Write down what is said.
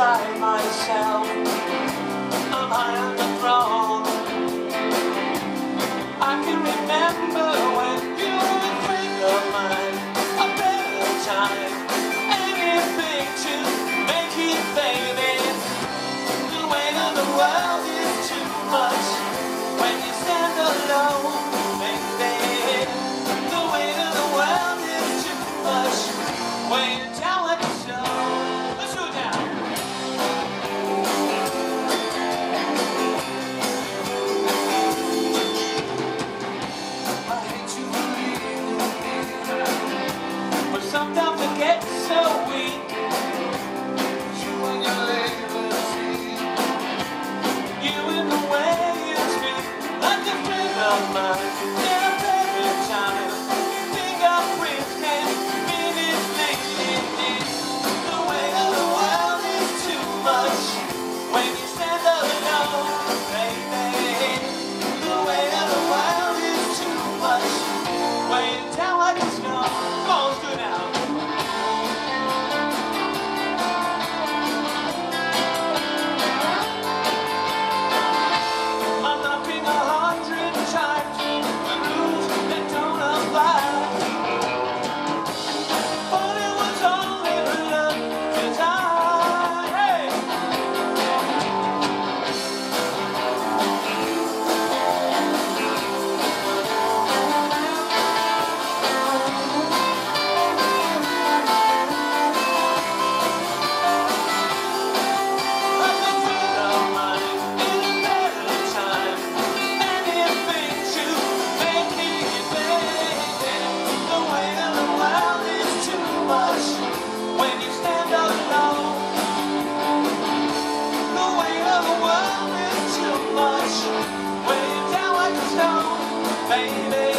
by myself. I'm high baby.